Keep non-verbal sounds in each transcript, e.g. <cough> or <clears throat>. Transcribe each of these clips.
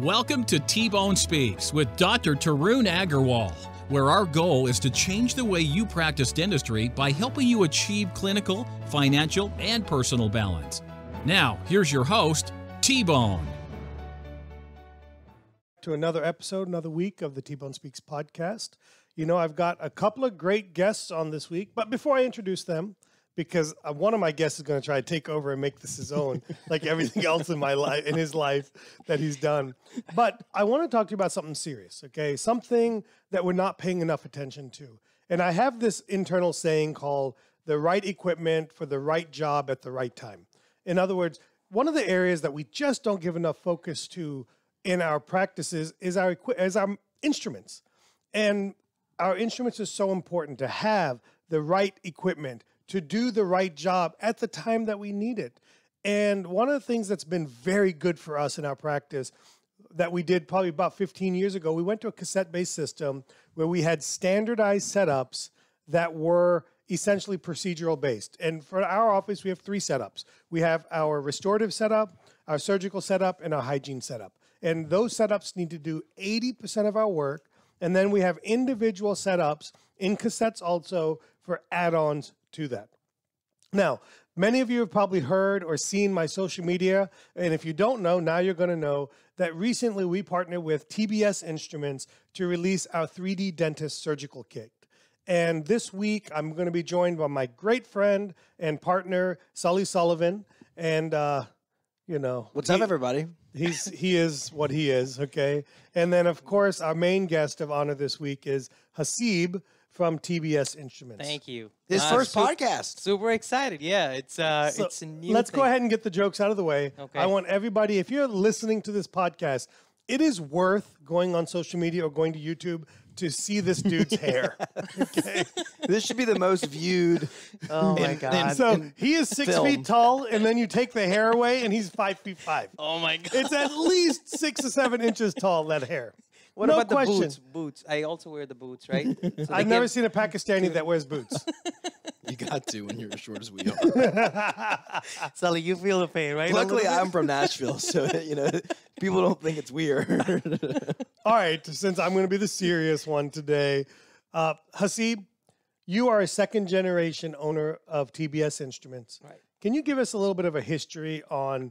Welcome to T Bone Speaks with Dr. Tarun Agarwal, where our goal is to change the way you practice dentistry by helping you achieve clinical, financial, and personal balance. Now, here's your host, T Bone. To another episode, another week of the T Bone Speaks podcast. You know, I've got a couple of great guests on this week, but before I introduce them, because uh, one of my guests is going to try to take over and make this his own, <laughs> like everything else in my life, in his life that he's done. But I want to talk to you about something serious, okay? Something that we're not paying enough attention to. And I have this internal saying called the right equipment for the right job at the right time. In other words, one of the areas that we just don't give enough focus to in our practices is our is our instruments. And our instruments are so important to have the right equipment to do the right job at the time that we need it. And one of the things that's been very good for us in our practice that we did probably about 15 years ago, we went to a cassette based system where we had standardized setups that were essentially procedural based. And for our office, we have three setups we have our restorative setup, our surgical setup, and our hygiene setup. And those setups need to do 80% of our work. And then we have individual setups in cassettes also for add ons to that. Now, many of you have probably heard or seen my social media. And if you don't know, now you're going to know that recently we partnered with TBS Instruments to release our 3D Dentist Surgical Kit. And this week, I'm going to be joined by my great friend and partner, Sully Sullivan. And, uh, you know, What's up, everybody? He's he is what he is, okay. And then of course our main guest of honor this week is Haseeb from TBS Instruments. Thank you. His Uh, first su- podcast. Super excited. Yeah, it's uh, So, it's a new. let's go ahead and get the jokes out of the way. Okay. I want everybody, if you're listening to this podcast, it is worth going on social media or going to YouTube to see this dude's <laughs> hair. Okay. this should be the most viewed. Oh my god. in- So he is six film. feet tall, and then you take the hair away, and he's five feet five. oh my god. It's at least six or seven inches tall. That hair. What no about question. the boots? Boots. I also wear the boots, right? <laughs> So I've never seen a Pakistani that wears boots. <laughs> You got to when you're as short as we are. <laughs> Sully, you feel the pain, right? Luckily. I'm from Nashville, so you know people don't think it's weird. All right, since I'm going to be the serious one today, uh, Haseeb, you are a second generation owner of TBS Instruments. Right. Can you give us a little bit of a history on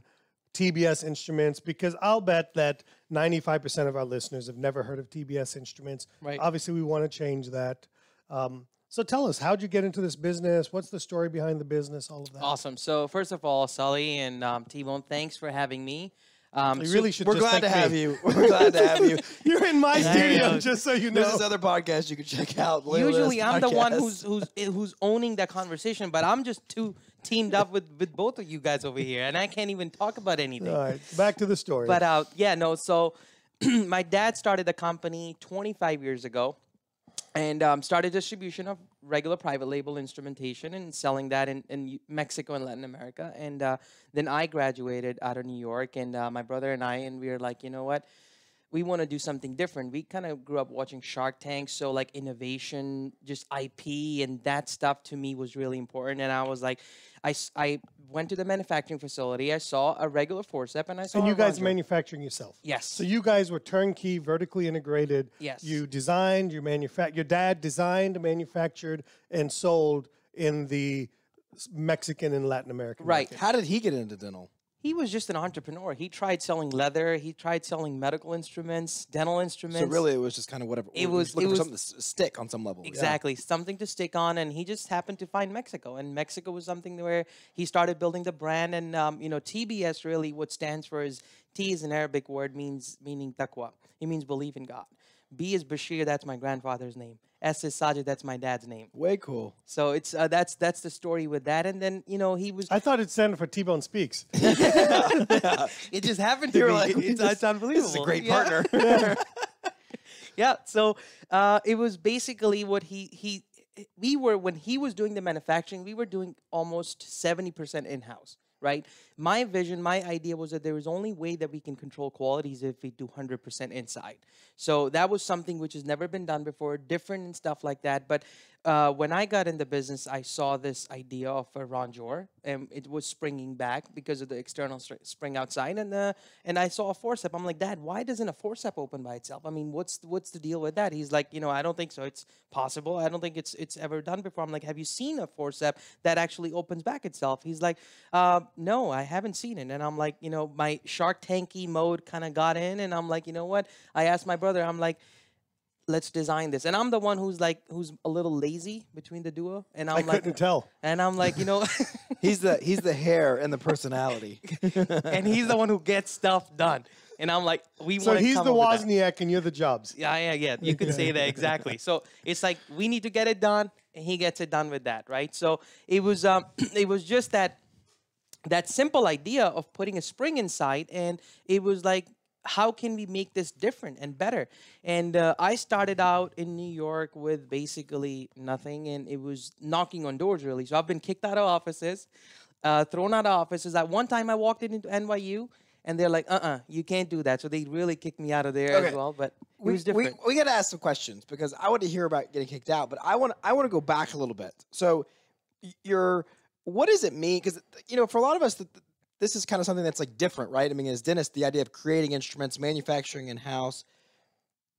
TBS Instruments? Because I'll bet that 95% of our listeners have never heard of TBS Instruments. Right. Obviously, we want to change that. Um, so tell us, how'd you get into this business? What's the story behind the business? All of that. Awesome. So first of all, Sully and um, T-Bone, thanks for having me. Um, You so- really should We're just glad to thank have you. <laughs> We're glad to have you. You're in my studio, just so you know. There's this other podcast you can check out. Usually, I'm the one who's who's eh, who's owning that conversation, but I'm just too teamed up with with both of you guys over here, and I can't even talk about anything. All right, back to the story. But uh, yeah, no. So <clears throat> my dad started the company 25 years ago, and um, started distribution of regular private label instrumentation and selling that in, in Mexico and Latin America. And uh, then I graduated out of New York, and uh, my brother and I, and we were like, you know what? We want to do something different. We kind of grew up watching Shark Tank, so like innovation, just IP, and that stuff to me was really important. And I was like, I, I went to the manufacturing facility. I saw a regular forcep, and I saw and a you guys rongeur. manufacturing yourself. Yes. So you guys were turnkey, vertically integrated. Yes. You designed, you manufactured. Your dad designed, manufactured, and sold in the Mexican and Latin American. Right. market. How did he get into dental? He was just an entrepreneur. He tried selling leather. He tried selling medical instruments, dental instruments. So really, it was just kind of whatever. It was- it for was- something to stick on some level. yeah. Exactly, something to stick on, and he just happened to find Mexico, and Mexico was something where he started building the brand, and um, you know, TBS really what stands for is T is an Arabic word means meaning taqwa. It means believe in God. B is Bashir, that's my grandfather's name. S is Sajid, that's my dad's name. Way cool. So it's uh, that's that's the story with that, and then you know he was. I thought it standed for T-Bone Speaks. <laughs> it just happened to You be. were like, it's, it's unbelievable. This is a great Yeah. partner. <laughs> yeah so uh, it was basically what he he we were when he was doing the manufacturing we were doing almost 70% in-house right my vision my idea was that there is only way that we can control qualities if we do 100% inside so that was something which has never been done before different and stuff like that but uh, when I got in the business, I saw this idea of a rongeur, and it was springing back because of the external spring outside, and uh, and I saw a forcep. I'm like, Dad, why doesn't a forcep open by itself? I mean, what's what's the deal with that? He's like, you know, I don't think so. It's possible. I don't think it's it's ever done before. I'm like, have you seen a forcep that actually opens back itself? He's like, uh, no, I haven't seen it. And I'm like, you know, my Shark Tanky mode kind of got in, and I'm like, you know what? I asked my brother, I'm like let's design this. And I'm the one who's like who's a little lazy between the duo. And I'm I like couldn't tell. and I'm like, you know <laughs> He's the he's the hair and the personality. <laughs> and he's the one who gets stuff done. And I'm like, we So want So he's the up with that. Wozniak and you're the Jobs. Yeah, yeah, yeah. You could say that exactly. So it's like we need to get it done, and he gets it done with that, right? So it was um, <clears throat> it was just that that simple idea of putting a spring inside, and it was like, how can we make this different and better? And uh, I started out in New York with basically nothing, and it was knocking on doors really. So I've been kicked out of offices, uh, thrown out of offices. At one time, I walked into NYU. And they're like, uh-uh, you can't do that. So they really kicked me out of there Okay. as well. But we, was different. We, we got to ask some questions because I want to hear about getting kicked out, but I want I want to go back a little bit. So, you're what does it mean? Because you know, for a lot of us, th- th- this is kind of something that's like different, right? I mean, as dentists, the idea of creating instruments, manufacturing in house.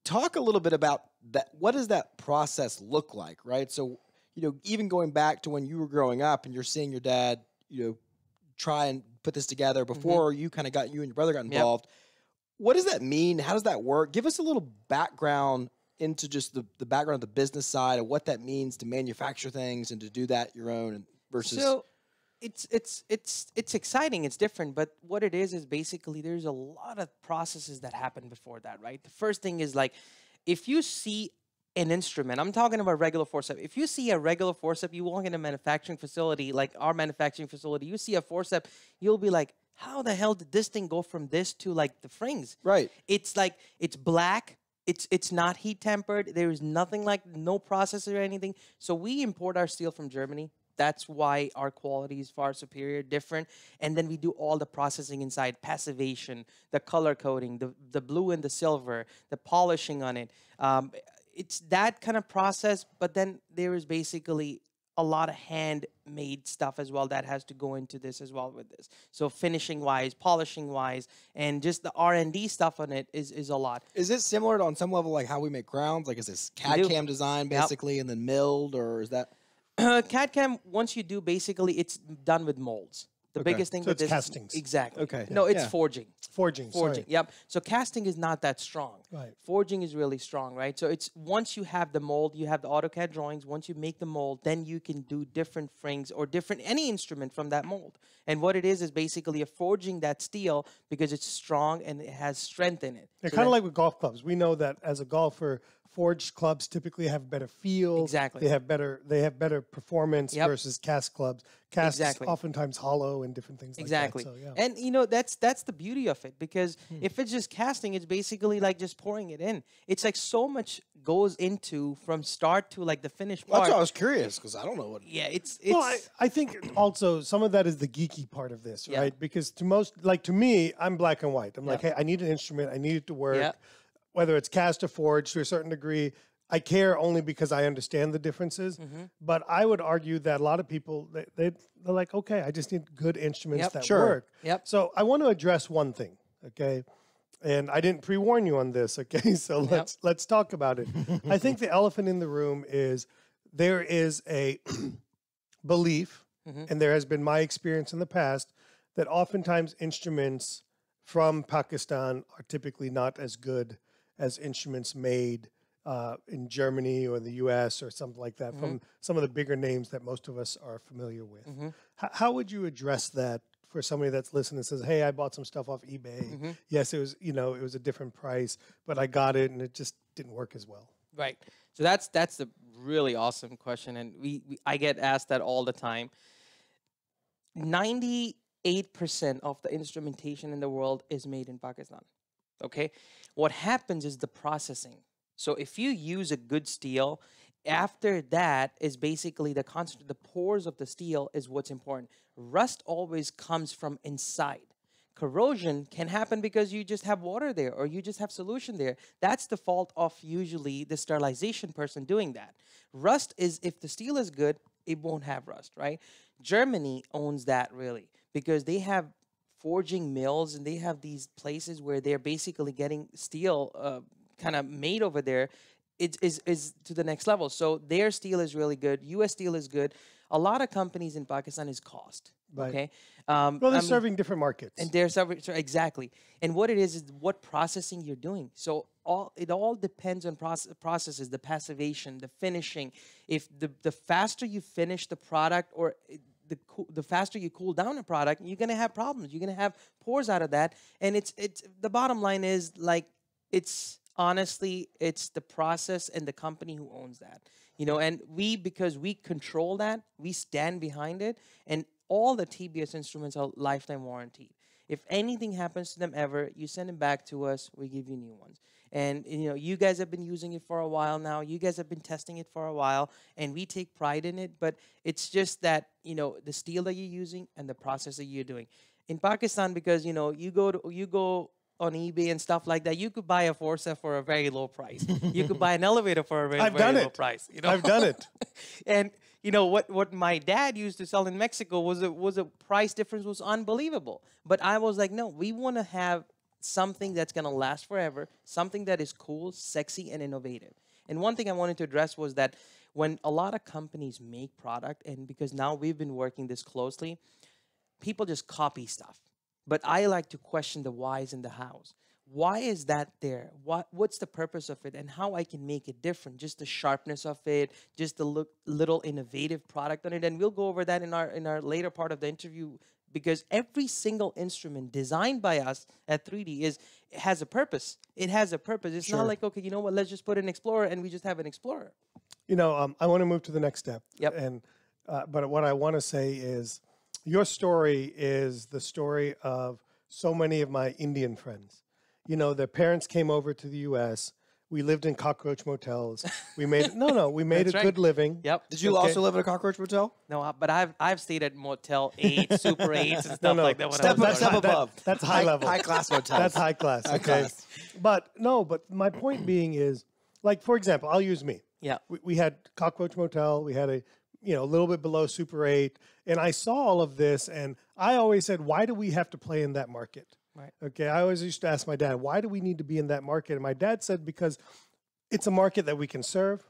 Talk a little bit about that. What does that process look like, right? So, you know, even going back to when you were growing up and you're seeing your dad, you know, try and put this together mm-hmm. before you kind of got you and your brother got involved what does that mean? How does that work? Give us a little background into just the, the background of the business side of what that means to manufacture things and to do that your own and versus So it's it's it's it's exciting. It's different, but what it is is basically there's a lot of processes that happen before that, right? The first thing is like if you see an instrument, I'm talking about regular forcep. If you see a regular forcep, you walk in a manufacturing facility, like our manufacturing facility, you see a forcep, you'll be like, how the hell did this thing go from this to like the frings? right. it's like it's black it's it's not heat tempered there is nothing like no process or anything so we import our steel from germany that's why our quality is far superior different and then we do all the processing inside passivation the color coding the, the blue and the silver the polishing on it um, it's that kind of process but then there is basically a lot of handmade stuff as well that has to go into this as well with this so finishing wise polishing wise and just the r&d stuff on it is is a lot Is it similar to on some level like how we make crowns? Like is this CAD cam design Yep. basically and then milled or is that <clears throat> CAD CAM, once you do, basically it's done with molds. The Okay. biggest thing So with it's this castings. exactly. Okay. No, it's Yeah. forging. Forging. Forging. Sorry. Yep. So casting is not that strong. Right. Forging is really strong, right? So it's once you have the mold, you have the AutoCAD drawings. Once you make the mold, then you can do different frings or different any instrument from that mold. And what it is is basically a forging that steel because it's strong and it has strength in it. They're So kind of like with golf clubs. We know that as a golfer, forged clubs typically have better feel. Exactly. They have better they have better performance Yep. versus cast clubs. Cast Exactly. is oftentimes hollow and different things exactly like that. So yeah. and you know that's that's the beauty of it because Hmm. if it's just casting it's basically like just pouring it in it's like so much goes into from start to like the finished That's part why I was curious because I don't know what yeah it's it's well, I, I think also some of that is the geeky part of this, Yeah. right? Because to most, like to me, I'm black and white. I'm like, hey, I need an instrument. I need it to work. Whether it's cast or forged to a certain degree, I care only because I understand the differences. Mm-hmm. But I would argue that a lot of people they, they they're like, okay, I just need good instruments Yep. that Sure. work. Yep. So I want to address one thing, okay? And I didn't pre-warn you on this, <laughs> okay? So let's let's talk about it. I think the elephant in the room is there is a <clears throat> belief, Mhm. and there has been my experience in the past, that oftentimes instruments from Pakistan are typically not as good as instruments made uh, in Germany or the U.S. or something like that from mm-hmm. some of the bigger names that most of us are familiar with. Mm-hmm. H- how would you address that for somebody that's listening and says, "Hey, I bought some stuff off eBay. Mm-hmm. Yes, it was you know it was a different price, but I got it and it just didn't work as well." right so that's that's a really awesome question and we, we i get asked that all the time 98% of the instrumentation in the world is made in pakistan okay what happens is the processing so if you use a good steel after that is basically the constant the pores of the steel is what's important rust always comes from inside corrosion can happen because you just have water there or you just have solution there. That's the fault of usually the sterilization person doing that. Rust is if the steel is good, it won't have rust, right? Germany owns that really because they have forging mills and they have these places where they're basically getting steel uh, kind of made over there. It is is to the next level. So their steel is really good. U.S. steel is good. A lot of companies in Pakistan is cost. Right. Okay. Um, Well, they're I mean- serving different markets. and every, so exactly. And what it is is what processing you're doing. So all it all depends on process, processes, the passivation, the finishing. If the the faster you finish the product or the the faster you cool down a product, you're gonna have problems. You're gonna have pores out of that. And it's it's the bottom line is like it's honestly it's the process and the company who owns that you know and we because we control that we stand behind it and all the tbs instruments are lifetime warranty. if anything happens to them ever you send them back to us we give you new ones and you know you guys have been using it for a while now you guys have been testing it for a while and we take pride in it but it's just that you know the steel that you're using and the process that you're doing in pakistan because you know you go to you go on eBay and stuff like that, you could buy a forcep for a very low price. you could buy an <laughs> elevator for a very, I've very done low it. price. You know, I've done it. <laughs> and you know what what my dad used to sell in Mexico was a was a price difference was unbelievable. But I was like, no, we want to have something that's gonna last forever, something that is cool, sexy, and innovative. And one thing I wanted to address was that when a lot of companies make product, and because now we've been working this closely, people just copy stuff. But I like to question the whys and the hows. Why is that there? What what's the purpose of it, and how I can make it different? Just the sharpness of it, just the look, little innovative product on it, and we'll go over that in our in our later part of the interview because every single instrument designed by us at 3D is has a purpose. It has a purpose. It's Sure. not like okay, you know what? Let's just put an Explorer and we just have an Explorer. You know, um, I want to move to the next step. Yep. And uh, but what I want to say is, your story is the story of so many of my Indian friends. You know, their parents came over to the U.S. We lived in cockroach motels. We made <laughs> no, no. We made a That's right. good living. Yep. Did you Okay. also live in a cockroach motel? No, but I've I've stayed at Motel Eight, <laughs> Super Eights, and stuff no. like that. When Step I was up, step growing up. above. that's high level. High class hotels. That's high class. okay. class. But no, but my point being is, like for example, I'll use me. Yeah. We, we had Cockroach Motel. We had a, you know, a little bit below Super Eight, and I saw all of this, and I always said, why do we have to play in that market? Right. Okay. I always used to ask my dad, why do we need to be in that market? And my dad said because it's a market that we can serve.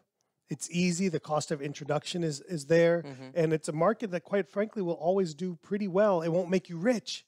It's easy. The cost of introduction is is there, mm-hmm. and it's a market that, quite frankly, will always do pretty well. It won't make you rich,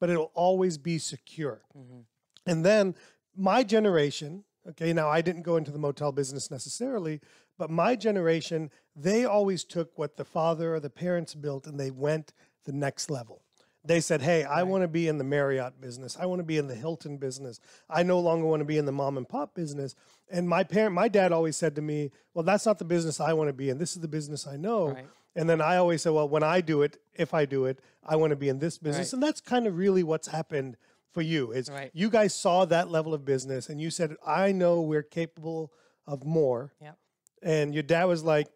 but it'll always be secure. Mm-hmm. And then my generation, okay, now I didn't go into the motel business necessarily, but my generation, they always took what the father or the parents built and they went the next level. They said, Hey, I want to be in the Marriott business. I want to be in the Hilton business. I no longer want to be in the mom and pop business. And my parent, my dad always said to me, Well, that's not the business I want to be in. This is the business I know. Right. And then I always say, Well, when I do it, if I do it, I want to be in this business. Right. And that's kind of really what's happened for you is Right. you guys saw that level of business and you said, I know we're capable of more. Yep. And your dad was like,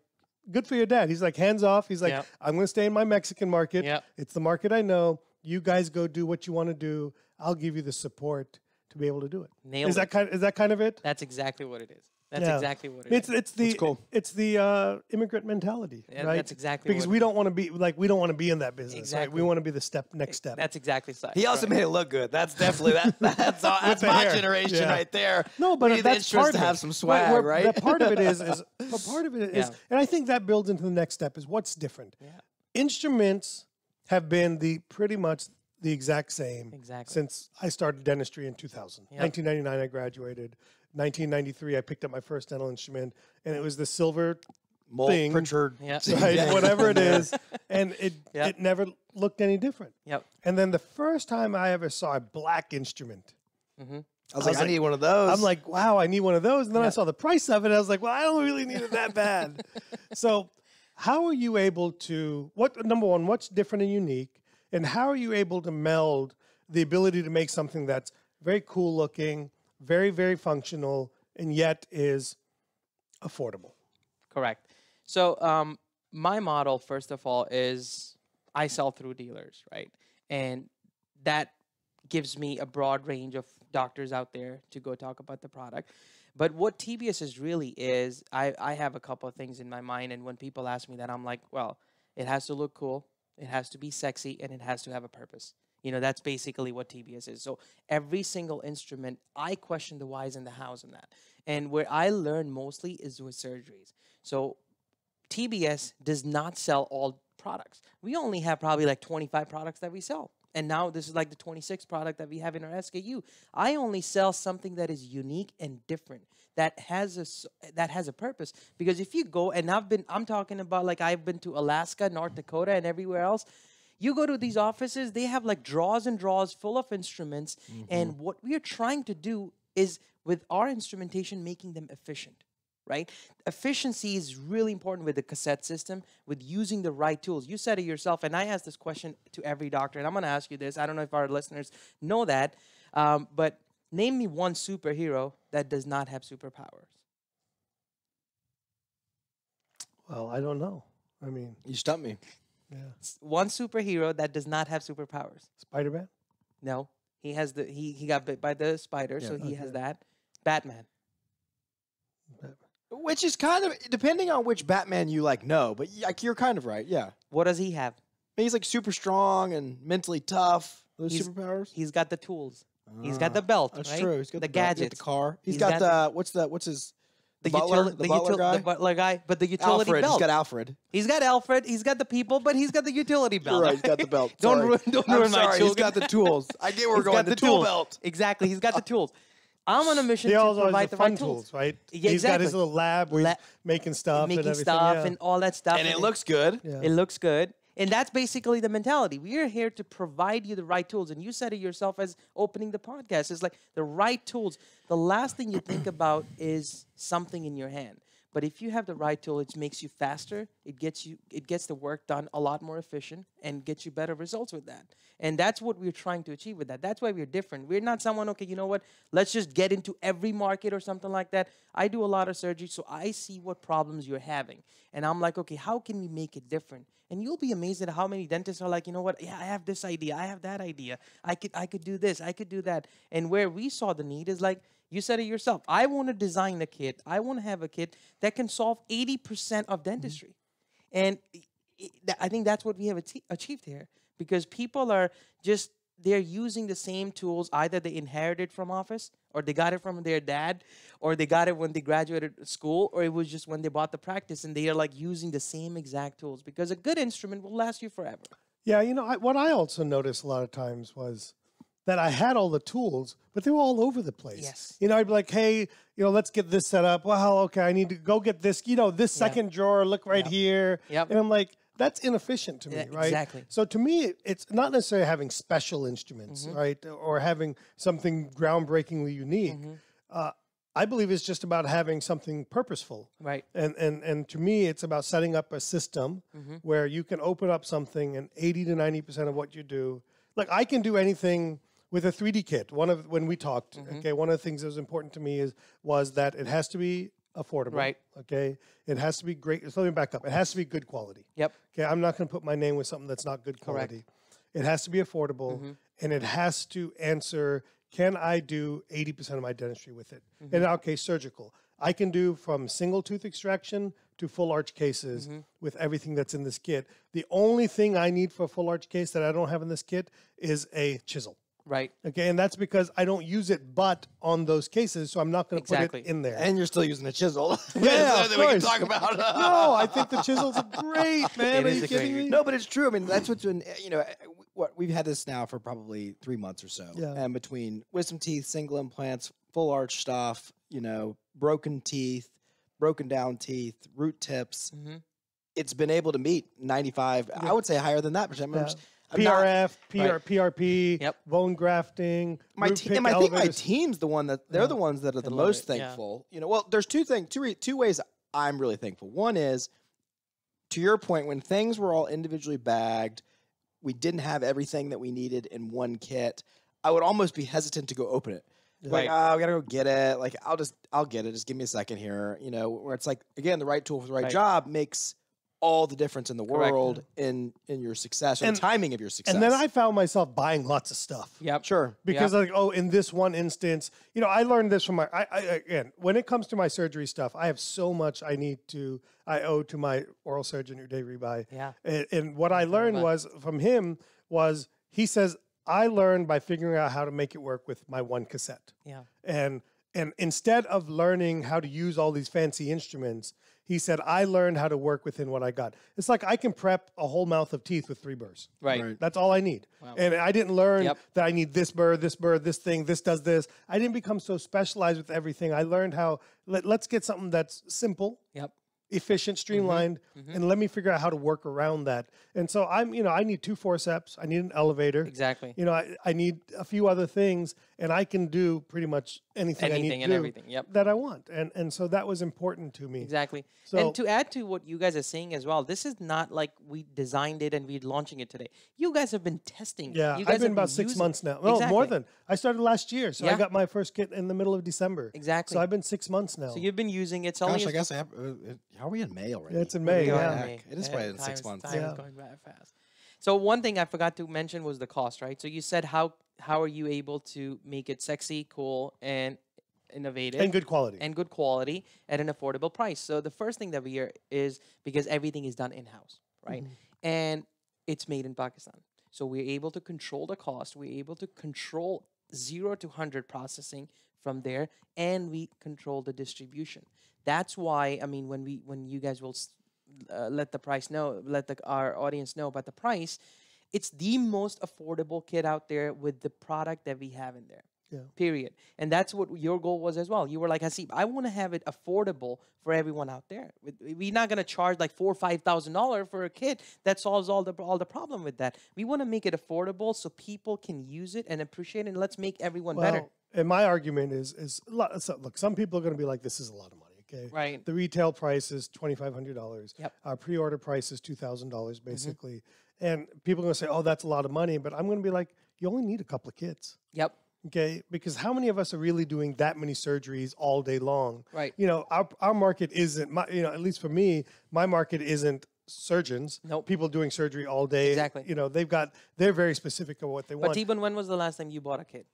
good for your dad. He's like, hands off. He's like, Yep. I'm going to stay in my Mexican market. Yep. It's the market I know. You guys go do what you want to do. I'll give you the support to be able to do it. Nailed is it. that kind? Is that kind of it? That's exactly what it is. That's Yeah. exactly what it It's is. it's the cool. it's the uh, immigrant mentality, Yeah, right? that's exactly because what we don't want to be like we don't want to be in that business. Right? We want to be the step next step. That's exactly so. He also made it look good. That's definitely that. <laughs> That's all, that's my hair. generation Yeah. right there. No, but we that's part to of have it. some Right, swag, where- right? The part of it is, is <laughs> but part of it is, Yeah. and I think that builds into the next step is what's different. Yeah. Instruments have been the pretty much the exact same Exactly. since I started dentistry in 2000. Yep. 1999, I graduated. 1993, I picked up my first dental instrument, and it was the silver Molt thing. Pritchard. <laughs> Yeah. right? Whatever it <laughs> is, and it Yep. it never looked any different. Yep. And then the first time I ever saw a black instrument, mm-hmm. I was I like, was I like- need one of those. I'm like, wow, I need one of those. And then I saw the price of it. I was like, well, I don't really need it that bad. <laughs> so, how are you able to, what, number one, what's different and unique? And how are you able to meld the ability to make something that's very cool looking, very, very functional, and yet is affordable? Correct. So um, my model, first of all, is I sell through dealers, right? And that gives me a broad range of doctors out there to go talk about the product. But what TBS is really is, I, I have a couple of things in my mind, and when people ask me that, I'm like, well, it has to look cool, it has to be sexy, and it has to have a purpose. You know, that's basically what TBS is. So every single instrument, I question the whys and the hows in that. And where I learn mostly is with surgeries. So TBS does not sell all products. We only have probably like 25 products that we sell. And now this is like the 26th product that we have in our SKU. I only sell something that is unique and different that has a that has a purpose because if you go and I've been I'm talking about like I've been to Alaska, North Dakota and everywhere else. You go to these offices, they have like drawers and drawers full of instruments and what we are trying to do is with our instrumentation making them efficient right? Efficiency is really important with the cassette system, with using the right tools. You said it yourself, and I asked this question to every doctor, and I'm going to ask you this. I don't know if our listeners know that, um, but name me one superhero that does not have superpowers. Well, I don't know. I mean, You stumped me. Yeah, S- One superhero that does not have superpowers. Spider Man. No, he has the he he got bit by the spider, so he has okay. that. Batman. Which is kind of depending on which Batman you like know, but y- like you're kind of right. Yeah, What does he have? he's like super strong and mentally tough. Those He's- superpowers. He's got the tools. He's got the ah, belt, That's right? true. He's got the, the, belt, he's got gadgets, the car. He's he's got, got the what's the what's his the, butler, utili- the the, butler util- guy. the butler guy, but the utility Alfred. belt. He's got Alfred. He's got Alfred. He's got the people, but he's got the utility belt. You're right. He's got the belt. <laughs> Don't Sorry. ruin- don't I'm ruin my sorry, He's got the tools. I get where we're going. got The, the tool tools. belt. Exactly. He's got the tools. I'm on a mission He to also has provide the the fun right tools, tools. right? Yeah, He's got his little lab where La- making stuff making everything. stuff yeah. and all that stuff. And it looks good. Yeah. It looks good. And that's basically the mentality. We are here to provide you the right tools. And you said it yourself as opening the podcast. It's like the right tools. The last thing you think about is something in your hand. But if you have the right tool, it makes you faster. It gets you it gets the work done a lot more efficient and gets you better results with that. And that's what we're trying to achieve with that. That's why we're different. We're not someone, okay, you know what? Let's just get into every market or something like that. I do a lot of surgery, so I see what problems you're having. And I'm like, okay, how can we make it different? And you'll be amazed at how many dentists are like, you know what? Yeah, I have this idea. I have that idea. I could I could do this. I could do that. And where we saw the need is like you said it yourself. I want to design a kit. I want to have a kit that can solve 80% of mm-hmm. dentistry. And i- i- tha- I think that's what we have achieved here because people are just they're using the same tools either they inherited from office or they got it from their dad or they got it when they graduated school or it was just when they bought the practice and they are like using the same exact tools because a good instrument will last you forever. Yeah, you know, I, what I also noticed a lot of times was that I had all the tools, but they were all over the place. Yes. You know, I'd be like, hey, you know, let's get this set up. Well, okay, I need to go get this, you know, this second drawer, look right here. Yep. And I'm like, that's inefficient to me, Yeah, right? exactly. So to me, it's not necessarily having special instruments, Mm-hmm. right? Or having something groundbreakingly unique. Mm-hmm. Uh, I believe it's just about having something purposeful. Right. And, and, and to me, it's about setting up a system Mm-hmm. where you can open up something and 80 to 90% of what you do. Like I can do anything with a 3D kit. One of when we talked, Mm-hmm. okay, one of the things that was important to me is was that it has to be affordable. Right. Okay. It has to be great. So let me back up. It has to be good quality. Yep. Okay. I'm not going to put my name with something that's not good quality. Correct. It has to be affordable Mm-hmm. and it has to answer can I do 80% of my dentistry with it? Mm-hmm. In our case, surgical. I can do from single tooth extraction to full arch cases Mm-hmm. with everything that's in this kit. The only thing I need for a full arch case that I don't have in this kit is a chisel. Right. Okay, and that's because I don't use it but on those cases, so I'm not going to Exactly. put it in there. And you're still using a chisel. <laughs> Yeah, <laughs> of that we can course. talk about. no, I think the chisels are great, <laughs> man. It are you kidding great- me? No, but it's true. I mean, that's what's been, you know, what we've had this now for probably three months or so. Yeah. And between wisdom teeth, single implants, full arch stuff, you know, broken teeth, broken down teeth, root tips, Mhm. it's been able to meet 95, I would say higher than that percent. Yeah. Just- not- PRF, PR, PRP, Yep. bone grafting, my root te- and I think my team's the one that they're the ones that are the love most it, yeah. thankful. You know, well, there's two things, two re- two ways I'm really thankful. One is to your point when things were all individually bagged, we didn't have everything that we needed in one kit. I would almost be hesitant to go open it. Like, Right. oh, we gotta go get it. Like, I'll just, I'll get it. Just give me a second here. You know, where it's like, again, the right tool for the right, Right. job makes all the difference in the Correct. world in in your success or And- the timing of your success. And then I found myself buying lots of stuff. Yep. sure. because like oh in this one instance you know i learned this from my I, I again when it comes to my surgery stuff i have so much i need to i owe to my oral surgeon uday ribai Yeah. and, and what i learned was from him was he says i learned by figuring out how to make it work with my one cassette Yeah. and and instead of learning how to use all these fancy instruments he said i learned how to work within what i got it's like i can prep a whole mouth of teeth with three burrs Right. Right. that's all I need. And I didn't learn Yep. that I need this burr, this burr, this thing, this does this. I didn't become so specialized with everything. I learned how let, let's get something that's simple, Yep. efficient, streamlined, mm-hmm. Mm-hmm. and let me figure out how to work around that. And so I'm, you know, I need two forceps, I need an elevator. Exactly. You know, I, I need a few other things, and I can do pretty much anything, I Anything need to do everything, yep. that I want. And and so that was important to me. Exactly. So- and to add to what you guys are saying as well, this is not like we designed it and we're launching it today. You guys have been testing. Yeah, you guys I've been have about six using- months now. No, more than. I started last year, so I got my first kit in the middle of December. Exactly. So I've been six months now. So you've been using it. It's Gosh, only I a- guess I have, uh, how are we in May already? Yeah, it's in What May, the yeah. heck? It is probably in six months. Time Yeah. is going very fast. So one thing I forgot to mention was the cost, right? So you said how how are you able to make it sexy, cool, and innovative and good quality. and good quality at an affordable price. So the first thing that we hear is because everything is done in house, right? Mm-hmm. And it's made in Pakistan. So we're able to control the cost. We're able to control zero to hundred processing from there, and we control the distribution. That's why I mean when we when you guys will uh, let the price know, let the, our audience know about the price. It's the most affordable kit out there with the product that we have in there Yeah. period. And that's what your goal was as well. You were like, Haseeb, I want to have it affordable for everyone out there. We- We're not gonna charge like four or five thousand dollars for a kit that solves all the all the problem with that. We want to make it affordable so people can use it and appreciate it. And let's make everyone better. And my argument is is so, look, some people are going to be like, this is a lot of money. Okay. Right. The retail price is twenty five hundred dollars. Yep. Mm-hmm. Our pre order price is two thousand dollars basically. And people are going to say, oh, that's a lot of money. But I'm going to be like, you only need a couple of kits. Yep. Okay, because how many of us are really doing that many surgeries all day long? Right. You know, our our market isn't my you know, at least for me, my market isn't surgeons. Nope. People doing surgery all day. Exactly. You know, they've got they're very specific of what they But want. But even when was the last time you bought a kit,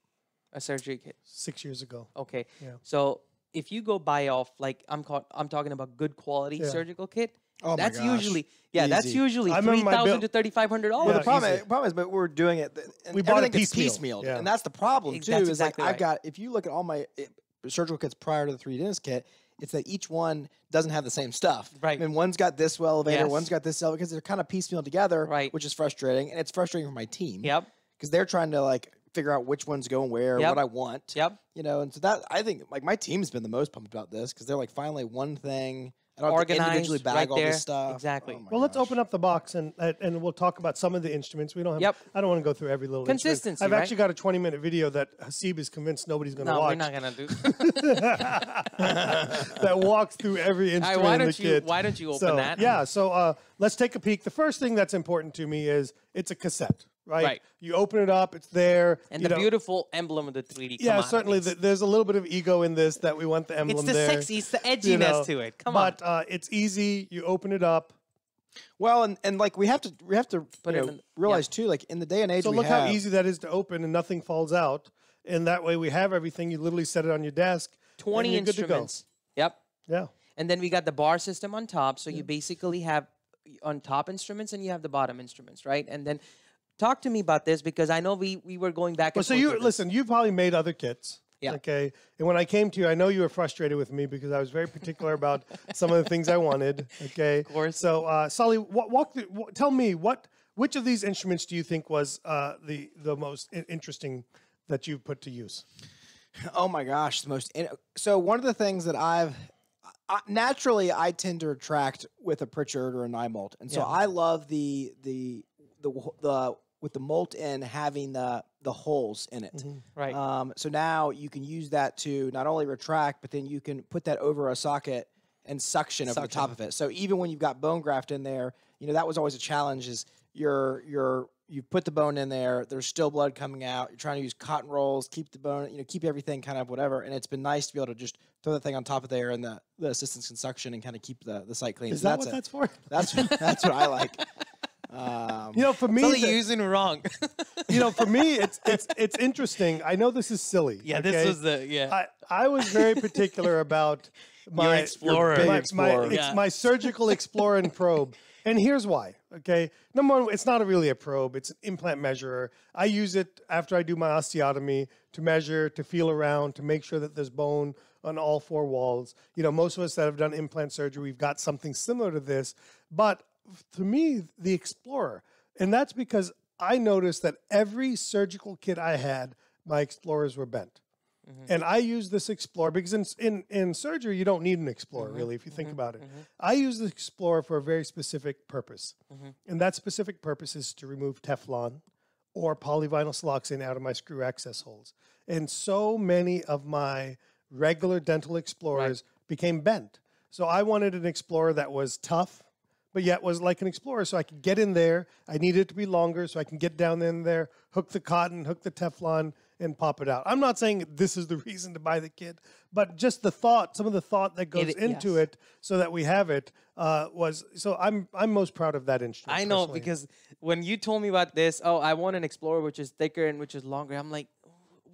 a surgery kit? Six years ago. Okay. Yeah. So if you go buy off like I'm call, I'm talking about good quality Yeah. surgical kit. Oh my that's gosh. usually yeah, that's usually I three remember my bill- thousand to thirty five hundred Well, dollars. the problem, easy. is, problem is, but we're doing it. And We bought it everything gets piecemeal, yeah. and that's the problem too. that's is exactly like right. I've got. If you look at all my eh, surgical kits prior to the 3D dentist kit, it's that each one doesn't have the same stuff. Right. I mean, one's got this elevator, Yes. one's got this elevator, because they're kind of piecemeal together, Right. Which is frustrating, and it's frustrating for my team. Yep. Because they're trying to like figure out which one's going where, Yep. what I want. Yep. You know, and so that I think like my team's been the most pumped about this because they're like finally one thing. I don't have to individually Organized, bag right all there. this stuff. Exactly. Oh my Well, let's gosh. open up the box and and- and we'll talk about some of the instruments. We don't have. Yep. I don't want to go through every little. instrument. Consistency, I've right? actually got a 20 minute video that Haseeb is convinced nobody's going to No, watch. we're not gonna do. <laughs> that walks through every All right, instrument why in the don't you kit. Why don't you open so, that? Yeah, so uh, let's take a peek. The first thing that's important to me is it's a cassette, right? Right. You open it up, it's there. And the know- beautiful emblem of the 3D. Come Yeah, on, certainly. it's- th- there's a little bit of ego in this that we want the emblem It's the there. sexy, it's the edginess you know, to it. Come on. but, uh, it's easy. You open it up. Well, and, and like we have to we have to Put it know, in- realize too, like in the day and age So we look have, how easy that is to open and nothing falls out. And that way we have everything. You literally set it on your desk. and 20 you're good to go. instruments. Yep. Yeah. And then we got the bar system on top. So you basically have on top instruments and you have the bottom instruments, right? And then talk to me about this because I know we we were going back Well, and so forth you this. listen. You probably made other kits. Yeah. Okay. And when I came to you, I know you were frustrated with me because I was very particular about some of the things I wanted. <laughs> Okay. Of course. So, uh, Sully, wa- walk through. wa- tell me what which of these instruments do you think was uh, the the most i- interesting that you've put to use? Oh my gosh, the most. In, so one of the things that I've I, naturally I tend to attract with a Pritchard or a Nymolt, and so Yeah. I love the the the the with the molt in having the the holes in it. right. Um, so now you can use that to not only retract, but then you can put that over a socket and suction over the top of it. So even when you've got bone graft in there, you know that was always a challenge. Is your your you put the bone in there. There's still blood coming out. You're trying to use cotton rolls, keep the bone, you know, keep everything kind of whatever. And it's been nice to be able to just throw the thing on top of there and the, the assistance in suction and kind of keep the, the site clean. Is So that that's what it. that's for? That's <laughs> that's what I like. Um, You know, for me, Totally the- using it wrong. <laughs> you know, for me, <laughs> it's it's it's interesting. I know this is silly. yeah, okay? this was the yeah. I, I was very particular about <laughs> my explorer. my, Big my, explorer. ex- Yeah. my surgical explorer and probe. And here's why. Okay, number one, it's not really a probe; it's an implant measurer. I use it after I do my osteotomy to measure, to feel around, to make sure that there's bone on all four walls. You know, most of us that have done implant surgery, we've got something similar to this. But to me, the explorer, and that's because I noticed that every surgical kit I had, my explorers were bent. Mm-hmm. And I use this Explorer because in, in, in surgery, you don't need an Explorer, mm-hmm. really, if you think mm-hmm. about it. I use the Explorer for a very specific purpose. And that specific purpose is to remove Teflon or polyvinyl siloxane out of my screw access holes. And so many of my regular dental Explorers became bent. So I wanted an Explorer that was tough, but yet was like an explorer. So I could get in there. I needed it to be longer so I can get down in there, hook the cotton, hook the Teflon, and pop it out. I'm not saying this is the <laughs> reason to buy the kit, but just the thought, some of the thought that goes It- into yes. it so that we have it uh, was. So I'm I'm most proud of that instrument. I know personally. because when you told me about this, oh, I want an Explorer which is thicker and which is longer. I'm like,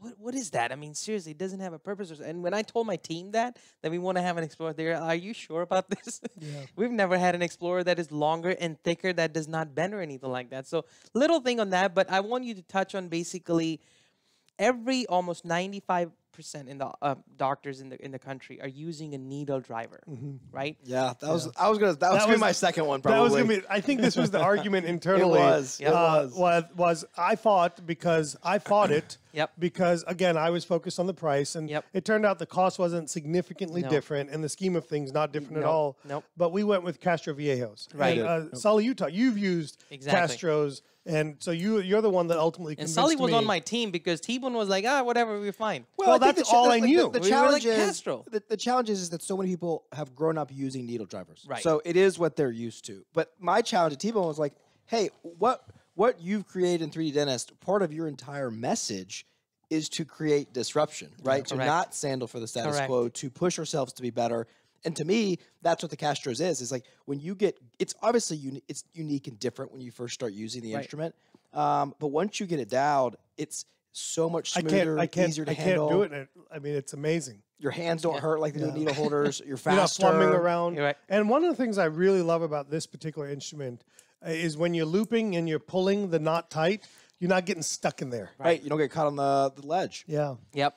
what, what is that? I mean, seriously, it doesn't have a purpose. And when I told my team that that we want to have an Explorer, they're, are you sure about <laughs> this? Yeah. We've never had an Explorer that is longer and thicker that does not bend or anything like that. So little thing on that, but I want you to touch on basically every almost 95 percent in the uh, doctors in the in the country are using a needle driver, right? yeah, that was I was gonna that was, gonna be my second one. Probably That was gonna be. I think this was the <laughs> argument internally. it was, it uh, was. was. Was I fought because I fought it. Yep. Because again, I was focused on the price, and Yep. it turned out the cost wasn't significantly No. different, and the scheme of things, not different at all. nope. But we went with Castroviejos. Right. And, uh, Sully, you talk, You've used Exactly. Castros, and so you you're the one that ultimately And convinced Sully was on my team because T-Bone was like, ah, whatever, we're fine. Well, I think that's the all I knew. The, We challenge like is the, the challenge is, is that so many people have grown up using needle drivers. Right. So it is what they're used to. But my challenge to T-Bone was like, hey, what what you've created in 3D Dentist, part of your entire message is to create disruption, right? To not sandal for the status Correct. quo, to push ourselves to be better. And to me, that's what the Castros is. Is like when you get, it's obviously uni- it's unique and different when you first start using the Right. instrument. Um, but once you get it dialed, it's so much I smoother, can't. I can't. easier to I handle. can't do it. I mean, it's amazing. Your hands don't hurt like the do needle holders. You're <laughs> You're not faster. flumming around. You're right. And one of the things I really love about this particular instrument is when you're looping and you're pulling the knot tight, you're not getting stuck in there. Right. You don't get caught on the, the ledge. Yeah. Yep.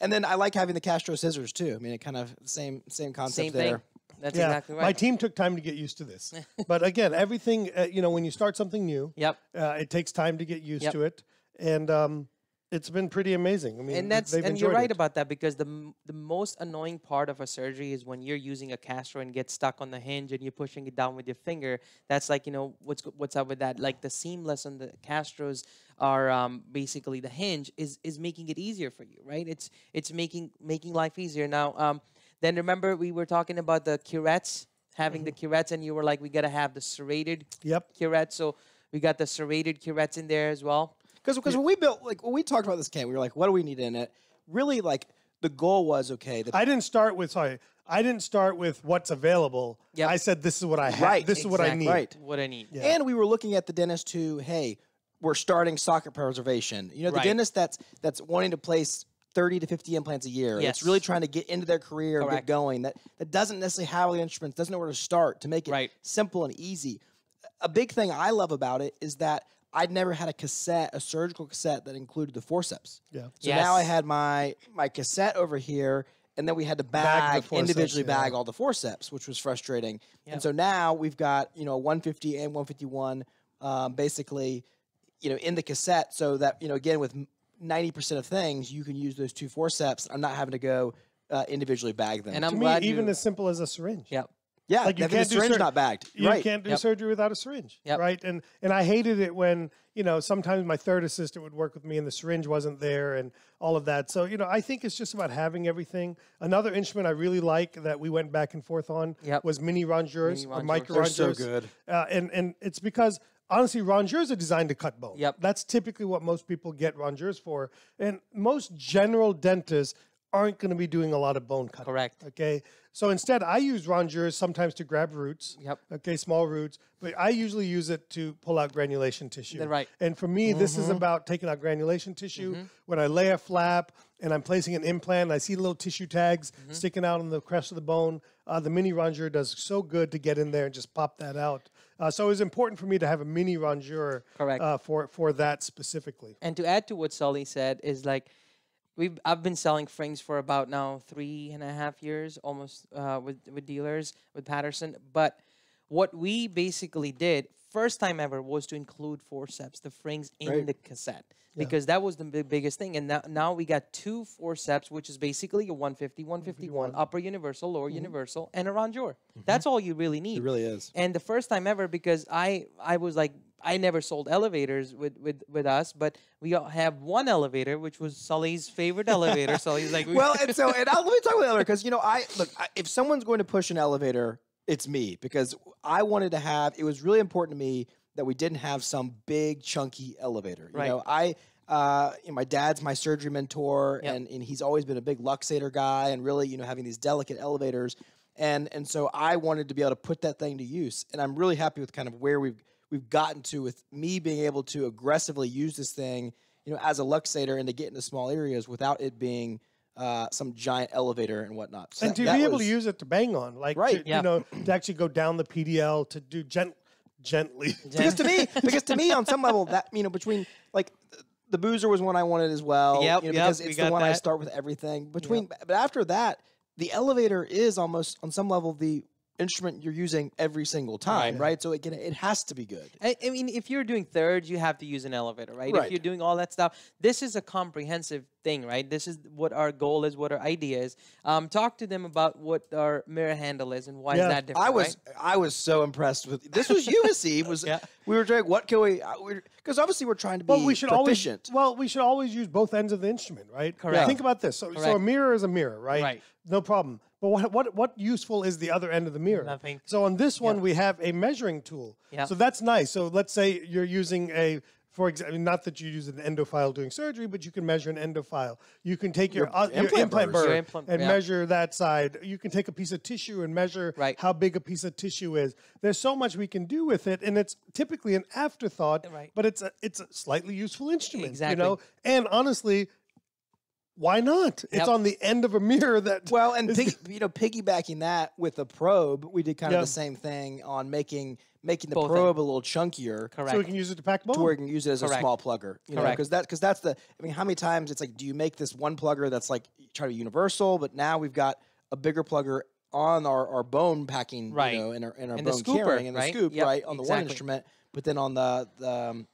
And then I like having the Castro scissors too. I mean, it kind of same same concept Same there. thing. That's yeah. exactly right. My team took time to get used to this. <laughs> but again, everything, uh, you know, when you start something new, Yep. uh, it takes time to get used Yep. to it. And um, it's been pretty amazing. I mean, and that's and you're right it. about that because the the most annoying part of a surgery is when you're using a Castro and get stuck on the hinge and you're pushing it down with your finger. That's like you know what's what's up with that. Like the seamless on the Castros are um, basically the hinge is is making it easier for you, right? It's it's making making life easier. Now, um, then remember we were talking about the curettes having the curettes, and you were like, we gotta have the serrated Yep. curette. So we got the serrated curettes in there as well. Because because when we built like when we talked about this can, we were like, what do we need in it? Really, like the goal was okay. The, I didn't start with, sorry, I didn't start with what's available. Yep. I said, this is what I have. Right, This is what I need. Right. What I need. And we were looking at the dentist who, hey, we're starting socket preservation. You know, the Right. dentist that's that's wanting to place 30 to 50 implants a year. That's really trying to get into their career and Correct. get going. That that doesn't necessarily have the instruments, doesn't know where to start to make it Right. simple and easy. A big thing I love about it is that I'd never had a cassette, a surgical cassette that included the forceps. Yeah. So now I had my my cassette over here, and then we had to Bag bag, forceps, individually yeah. bag all the forceps, which was frustrating. Yep. And so now we've got you know 150 and 151, um, basically, you know, in the cassette, so that you know again with 90 percent of things you can use those two forceps. I'm not having to go uh, individually bag them. And I'm To me, glad even you, as simple as a syringe. Yep. Yeah, like you can't do syringe not bagged. You right. can't do Yep. surgery without a syringe, Yep. right? And and I hated it when you know sometimes my third assistant would work with me and the syringe wasn't there and all of that. So you know I think it's just about having everything. Another instrument I really like that we went back and forth on Yep. was mini rongeurs Mini or rongeurs. micro They're so good. Uh, and and it's because honestly, rongeurs are designed to cut bone. Yep. That's typically what most people get rongeurs for. And most general dentists aren't going to be doing a lot of bone cutting. Correct. Okay. So instead, I use rongeurs sometimes to grab roots. Yep. Okay, small roots. But I usually use it to pull out granulation tissue. Then right. And for me, this Mm-hmm. is about taking out granulation tissue. When I lay a flap and I'm placing an implant, and I see little tissue tags Mm-hmm. sticking out on the crest of the bone. Uh, the mini rongeur does so good to get in there and just pop that out. Uh, so it was important for me to have a mini rongeur Correct. Uh, for for that specifically. And to add to what Sully said is like we've I've been selling frings for about now three and a half years almost uh, with with dealers with Patterson. But what we basically did first time ever was to include forceps, the frings in Right. the cassette. Because that was the big, biggest thing. And now, now we got two forceps, which is basically a 150, 151, upper universal, lower universal, and a rongeur. That's all you really need. It really is. And the first time ever, because I I was like I never sold elevators with with with us, but we have one elevator, which was Sully's favorite elevator. Sully's like, we- <laughs> well, and so and I'll, let me talk about elevator because you know I look I, if someone's going to push an elevator, it's me because I wanted to have. It was really important to me that we didn't have some big chunky elevator. You Right. know, I. Uh, you know, my dad's my surgery mentor, Yep. and, and he's always been a big Luxator guy, and really, you know, having these delicate elevators, and and so I wanted to be able to put that thing to use, and I'm really happy with kind of where we've we've gotten to with me being able to aggressively use this thing, you know, as a Luxator and to get into small areas without it being uh, some giant elevator and whatnot. So and to that be able to use it to bang on, like Right. to, Yeah. you know, to actually go down the PDL to do gent- gently. <laughs> because to me, because to me, on some level, that you know, between like the Buser was one I wanted as well. Yep, you know, yep, because we it's the got one I start with everything. Between, but after that, the elevator is almost on some level the instrument you're using every single time, right? So again, it has to be good. I, I mean, if you're doing thirds, you have to use an elevator, right? Right. If you're doing all that stuff, this is a comprehensive thing, right? This is what our goal is, what our idea is. Um, talk to them about what our mirror handle is and why Yeah. is that different. I was right? I was so impressed with this. Was you, Steve? <laughs> Was Yeah. we were trying? What can we? Because obviously we're trying to be Well, we should proficient. always well, we should always use both ends of the instrument, right? Correct. Think about this. So, so a mirror is a mirror, right? Right. No problem. But what what what useful is the other end of the mirror? Nothing. So on this one, we have a measuring tool. Yeah. So that's nice. So let's say you're using a for example, not that you use an endo file doing surgery, but you can measure an endo file. You can take your, uh, your implant implant burr Your implant- and yeah. measure that side. You can take a piece of tissue and measure Right. how big a piece of tissue is. There's so much we can do with it, and it's typically an afterthought, Right. but it's a it's a slightly useful instrument. Exactly. You know, and honestly, why not? It's on the end of a mirror that <laughs> Well, and pig, you know, piggybacking that with a probe, we did kind Yeah. of the same thing on making making the Both probe a little chunkier. Correct. so we can use it to pack bone. To where you can use it as a small plugger, you know, Correct. because that because that's the. I mean, how many times it's like, do you make this one plugger that's like try to be universal, but now we've got a bigger plugger on our, our bone packing, Right. you know, and our, and our And the bone scooper, carrying and the right? scoop, Yep, right, on the one instrument, but then on the the um,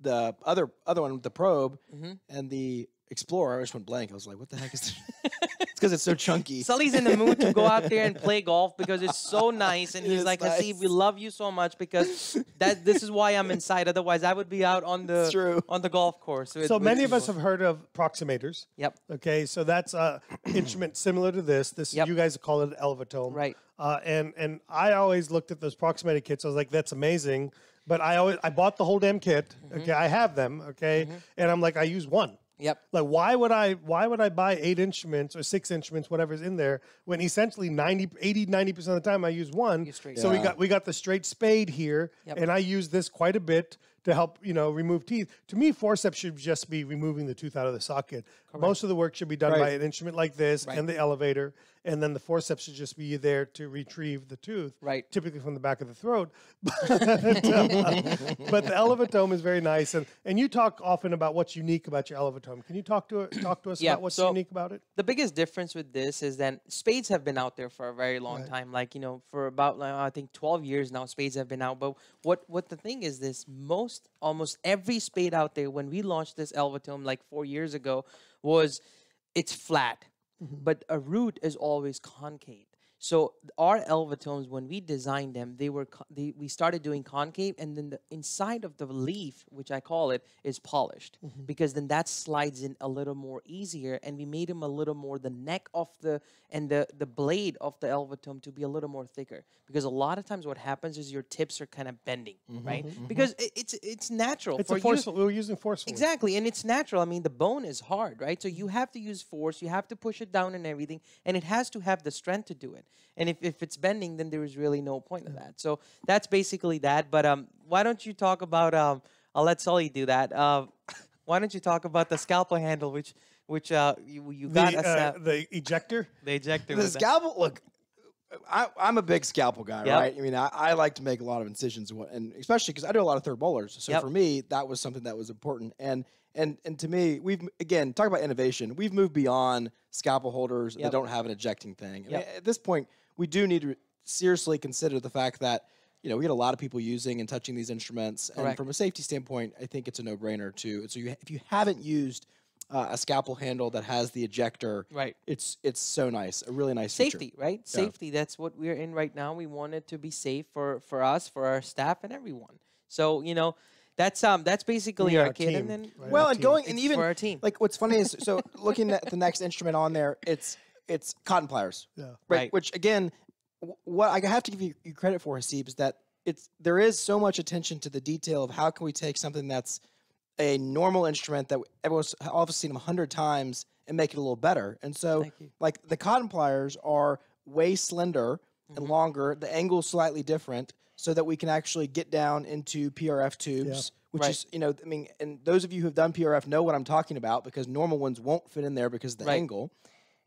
the other other one with the probe Mm-hmm. and the Explorer, I just went blank. I was like, what the heck is this? <laughs> it's because it's so chunky. <laughs> Sully's in the mood to go out there and play golf because it's so <laughs> nice, and It he's is like, "Haseeb, we love you so much because that this is why I'm inside. Otherwise, I would be out on the true. on the golf course." with- So with many of us have heard of proximators. Yep. Okay, so that's a <clears throat> instrument similar to this. This Yep. you guys call it an elevatome, Right. Uh, and and I always looked at those proximator kits. I was like, that's amazing. But I always I bought the whole damn kit. Mm-hmm. Okay, I have them. Okay, and I'm like, I use one. Yep. Like, why would I? Why would I buy eight instruments or six instruments, whatever's in there, when essentially 90, 80, 90 percent of the time I use one. Use straight So we got we got the straight spade here, Yep. and I use this quite a bit to help you know remove teeth. To me, forceps should just be removing the tooth out of the socket. Most of the work should be done by an instrument like this Right. and the elevator, and then the forceps should just be there to retrieve the tooth, Right. Typically from the back of the throat. <laughs> But, uh, but the elevatome is very nice, and and you talk often about what's unique about your elevatome. Can you talk to talk to us Yeah, about what's so- unique about it? the biggest difference with this is that spades have been out there for a very long time like you know for about like, i think 12 years now spades have been out but what what the thing is this most almost every spade out there when we launched this elevatome like four years ago was it's flat but a root is always concave So our Elevatomes, when we designed them, they were they, we started doing concave, and then the inside of the leaf, which I call it, is polished mm-hmm. because then that slides in a little more easier, and we made them a little more the neck of the and the the blade of the Elevatome to be a little more thicker because a lot of times what happens is your tips are kind of bending, mm-hmm, right? Mm-hmm. Because it, it's it's natural It's for forceful. we're using forceful. Exactly, and it's natural. I mean, the bone is hard, right? So you have to use force, you have to push it down and everything, and it has to have the strength to do it. And if, if it's bending, then there is really no point of that. So that's basically that. But um, why don't you talk about um? I'll let Sully do that. Uh, <laughs> why don't you talk about the scalpel handle, which which uh you you The, got a uh, the ejector. the ejector. The with that. scalpel, look, I, I'm a big scalpel guy, Yep. right? I mean, I, I like to make a lot of incisions, and especially because I do a lot of third molars. So Yep. for me, that was something that was important. And and and to me, we've again talk about innovation. We've moved beyond scalpel holders Yep. that don't have an ejecting thing. I mean, at this point, we do need to seriously consider the fact that you know we get a lot of people using and touching these instruments, and from a safety standpoint, I think it's a no-brainer too. So you, if you haven't used uh, a scalpel handle that has the ejector, Right. it's it's so nice, a really nice feature. safety, right? Safety. That's what we're in right now. We want it to be safe for for us, for our staff, and everyone. So you know, that's um that's basically our, our kit, team, and then right? Well, Our and team. going and It's even for our team. like what's funny is so <laughs> looking at the next instrument on there, it's it's cotton pliers, Yeah. right? Right. Which again, what I have to give you, you credit for, Haseeb, is that it's there is so much attention to the detail of how can we take something that's a normal instrument that everyone's all of us seen them a hundred times and make it a little better. And so, like the cotton pliers are way slender and Mm-hmm. longer. The angle's slightly different, so that we can actually get down into PRF tubes, which Right. is you know, I mean, and those of you who have done PRF know what I'm talking about because normal ones won't fit in there because of the Right. angle,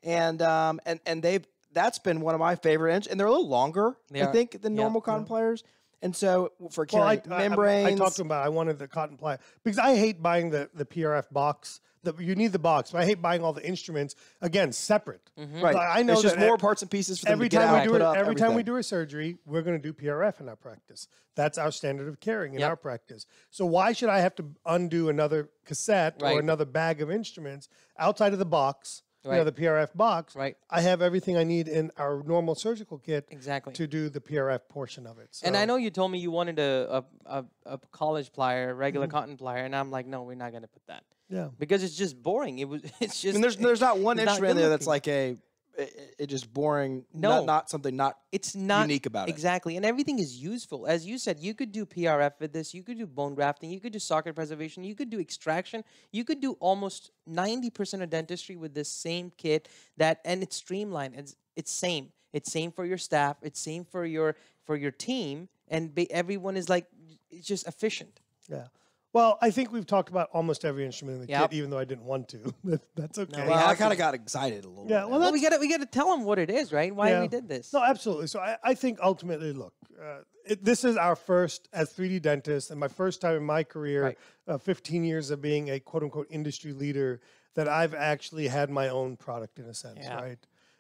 and um and and they've that's been one of my favorite ins- and they're a little longer, They I are. think, than Yeah. normal cotton pliers. And so for Well, I, carrying I- I- membranes, I, talked to him about I wanted the cotton ply because I hate buying the, the PRF box. The, you need the box, but I hate buying all the instruments again separate. Mm-hmm. right? Like, I know it's just more parts and pieces for them Every to get time out, we do it, up, every time we do a surgery, we're going to do PRF in our practice. That's our standard of caring in Yep. our practice. So why should I have to undo another cassette or another bag of instruments outside of the box? You know, the PRF box. Right. I have everything I need in our normal surgical kit Exactly. to do the PRF portion of it. And I know you told me you wanted a a, a, a college plier, a regular Mm-hmm. cotton plier, and I'm like, no, we're not gonna put that Yeah. because it's just boring. It was <laughs> it's just And mean, there's there's not one <laughs> instrument in there that's like a it, it just boring. No. not, not something not it's not unique about it. exactly and everything is useful as you said you could do prf with this you could do bone grafting you could do socket preservation you could do extraction you could do almost 90% of dentistry with this same kit that and it's streamlined it's it's same it's same for your staff it's same for your for your team and ba- everyone is like it's just efficient Yeah. Well, I think we've talked about almost every instrument in the Yep. kit, even though I didn't want to. <laughs> That's okay. we Well, I have kind of got excited a little. yeah. bit. Well, well, we gotta we gotta tell them what it is right why Yeah. we did this No, absolutely. So I, I think ultimately, look, uh, it, this is our first as 3D dentist and my first time in my career, Right. uh, 15 years of being a quote unquote industry leader, that I've actually had my own product in a sense, Yeah. right?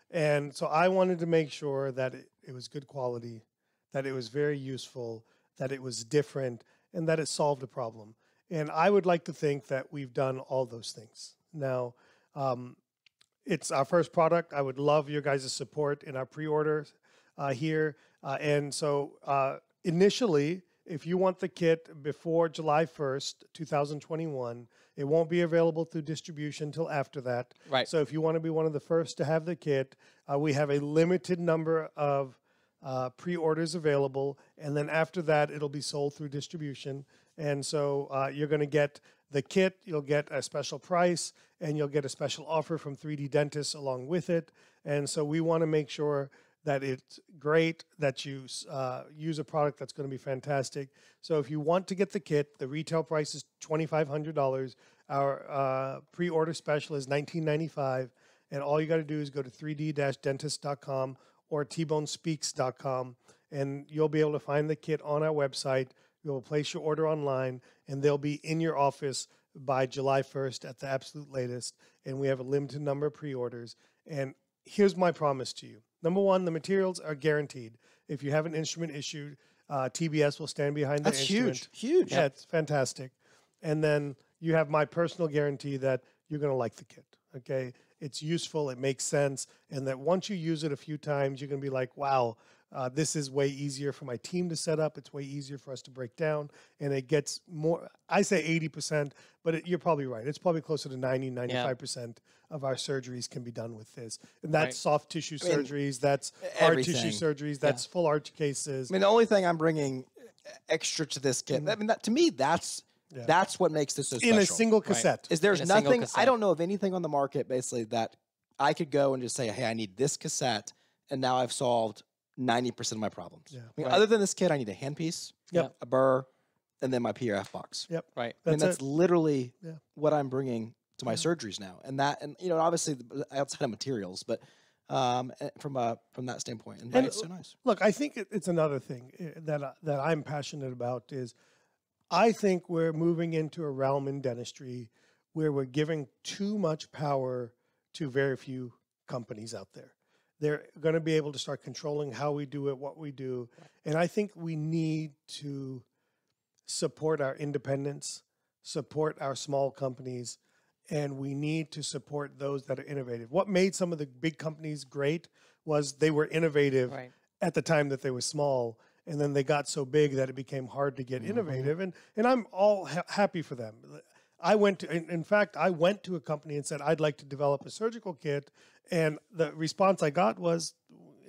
And so I wanted to make sure that it, it was good quality, that it was very useful, that it was different, and that it solved a problem. And I would like to think that we've done all those things. Now, um, it's our first product. I would love your guys' support in our pre-order uh, here. Uh, and so uh, initially, if you want the kit before July 1st, 2021, it won't be available through distribution until after that. Right. So if you want to be one of the first to have the kit, uh, we have a limited number of uh, pre-orders available, and then after that, it'll be sold through distribution. And so uh, you're going to get the kit, you'll get a special price, and you'll get a special offer from 3D Dentists along with it. And so we want to make sure that it's great that you uh, use a product that's going to be fantastic. So if you want to get the kit, the retail price is $2,500. Our uh, pre-order special is $19.95, and all you got to do is go to 3d-dentist.com or tbonespeaks.com, and you'll be able to find the kit on our website. You'll place your order online, and they'll be in your office by July 1st at the absolute latest. And we have a limited number of pre-orders. And here's my promise to you: number one, the materials are guaranteed. If you have an instrument issued, uh, TBS will stand behind the That's instrument. huge, huge. Yeah, it's fantastic. And then you have my personal guarantee that you're going to like the kit. Okay. it's useful, it makes sense, and that once you use it a few times, you're going to be like, wow, uh, this is way easier for my team to set up. It's way easier for us to break down, and it gets more. I say 80%, but it, you're probably right. It's probably closer to 90, 95% of our surgeries can be done with this. And that's Right. soft tissue I mean, surgeries, that's hard tissue surgeries, that's full arch cases. I mean, the only thing I'm bringing extra to this kit, I mean, that, to me, that's Yeah. that's what makes this so special. in a single cassette. is there's in a single nothing I don't know of anything on the market basically that I could go and just say, hey, I need this cassette, and now I've solved ninety percent of my problems. Yeah. I mean, Right. other than this kit, I need a handpiece, Yep. a burr, and then my PRF box. Yep. Right. I mean, That's that's it. literally Yeah. what I'm bringing to my surgeries now, and that, and you know, obviously outside of materials, but um, eh, from a from that standpoint, and, And it's so nice. Look, I think it's another thing uh, that I, that I'm passionate about is I think we're moving into a realm in dentistry where we're giving too much power to very few companies out there. They're going to be able to start controlling how we do it, what we do, and I think we need to support our independence, support our small companies, and we need to support those that are innovative. What made some of the big companies great was they were innovative Right. at the time that they were small and then they got so big that it became hard to get mm-hmm. innovative and and I'm all ha- happy for them. I went to in, in fact I went to a company and said I'd like to develop a surgical kit and the response I got was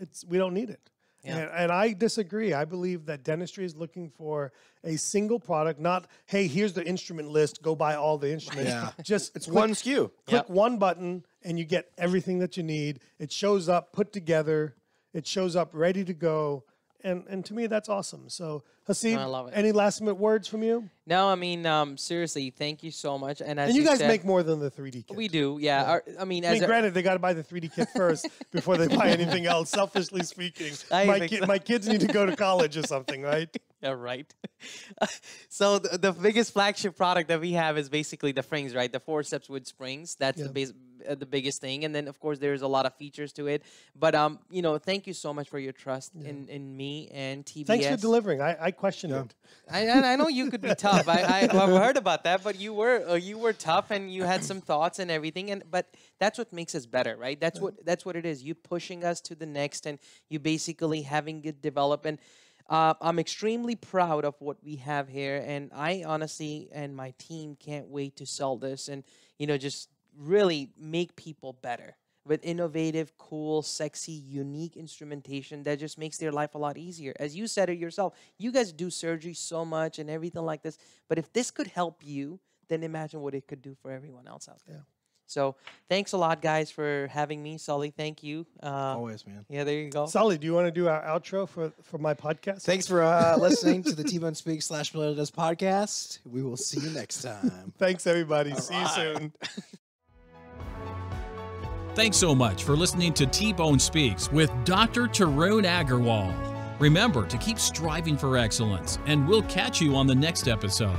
it's we don't need it. Yeah. And, and I disagree. I believe that dentistry is looking for a single product, not hey, here's the instrument list, go buy all the instruments. Yeah. <laughs> Just It's click- one SKU. click one button and you get everything that you need. It shows up put together. It shows up ready to go. And and to me that's awesome. So Haseeb, I love it. any last minute words from you? No, I mean, um, seriously, thank you so much. And as And you guys said, make more than the 3D kit. we do, yeah. Our, I mean, I as mean, granted, they got to buy the 3D kit first <laughs> before they buy anything else. Selfishly speaking, I my, ki- so. my kids need to go to college or something, right? <laughs> Yeah, right. <laughs> so the, the biggest flagship product that we have is basically the FRINGS, right? The forceps with springs. That's Yeah. the base, uh, the biggest thing, and then of course there's a lot of features to it. But um, you know, thank you so much for your trust in, in me and TBS. Thanks for delivering. I, I questioned it. I, I know you could be <laughs> tough. I, I I've heard about that, but you were uh, you were tough and you had some thoughts and everything. And but that's what makes us better, right? That's what that's what it is. You pushing us to the next, and you basically having it develop. And uh, I'm extremely proud of what we have here, and I honestly and my team can't wait to sell this and you know just really make people better with innovative, cool, sexy, unique instrumentation that just makes their life a lot easier. As you said it yourself, you guys do surgery so much and everything like this. But if this could help you, then imagine what it could do for everyone else out there. So thanks a lot, guys, for having me, Sully. Thank you. Uh, Always, man. yeah, there you go. Sully, do you want to do our outro for, for my podcast? Thanks for uh, <laughs> listening to the T-Bone Speak slash Millennial Does podcast. We will see you next time. <laughs> Thanks, everybody. See you soon. <laughs> Thanks so much for listening to T Bone Speaks with Dr. Tarun Agarwal. Remember to keep striving for excellence, and we'll catch you on the next episode.